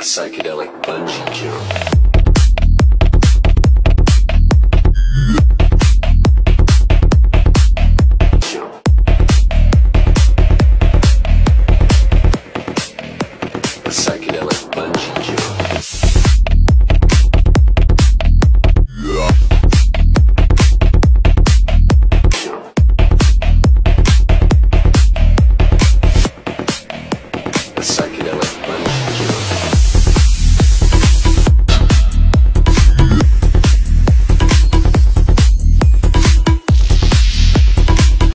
a psychedelic bungee jump. A psychedelic bungee